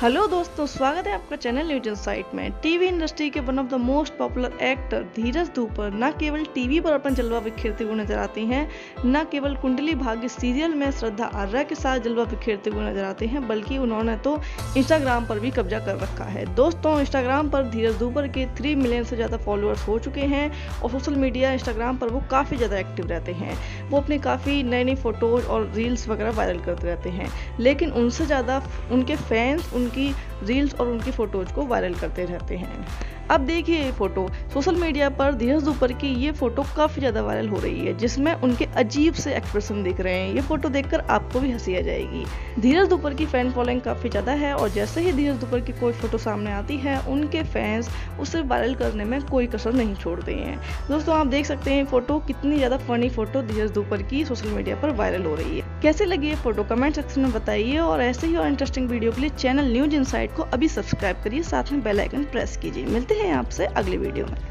Hello दोस्तों, स्वागत है आपका चैनल न्यूज़ साइट में। टीवी इंडस्ट्री के one of the most popular actor Dheeraj Dhoopar न केवल टीवी पर अपन जलवा बिखेरते हुए नज़र आते हैं, न केवल कुंडली भाग्य सीरियल में श्रद्धा आर्या के साथ जलवा बिखेरते हुए नज़र आते हैं, बल्कि उन्होंने तो इंस्टाग्राम पर भी कब्जा कर रखा है। दोस्तों इंस्टाग्राम पर धीरज धूपर के थ्री मिलियन से ज़्यादा फॉलोअर्स हो चुके हैं और सोशल मीडिया इंस्टाग्राम पर वो काफ़ी ज़्यादा एक्टिव रहते हैं। वो अपने काफ़ी नई नई फ़ोटोज़ और रील्स वगैरह वायरल करते रहते हैं। लेकिन उनसे ज़्यादा उनके फैंस उन उनकी रील्स और उनकी फ़ोटोज़ को वायरल करते रहते हैं। अब देखिए ये फ़ोटो सोशल मीडिया पर धीरज दुपर की ये फ़ोटो काफ़ी ज़्यादा वायरल हो रही है, जिसमें उनके अजीब से एक्सप्रेशन दिख रहे हैं। ये फ़ोटो देखकर आपको भी हँसी आ जाएगी। धीरज दुपर की फ़ैन फॉलोइंग काफ़ी ज़्यादा है और जैसे ही धीरज दुपर की कोई फ़ोटो सामने आती है, उनके फैंस उसे वायरल करने में कोई कसर नहीं छोड़ते हैं। दोस्तों, आप देख सकते हैं फ़ोटो कितनी ज़्यादा फनी फ़ोटो धीरज दुपर की सोशल मीडिया पर वायरल हो रही है। कैसे लगी ये फ़ोटो? कमेंट सेक्शन में बताइए और ऐसे ही और इंटरेस्टिंग वीडियो के लिए चैनल न्यूज़ इनसाइट को अभी सब्सक्राइब करिए, साथ में बेल आइकन प्रेस कीजिए। मिलते हैं आपसे अगले वीडियो में।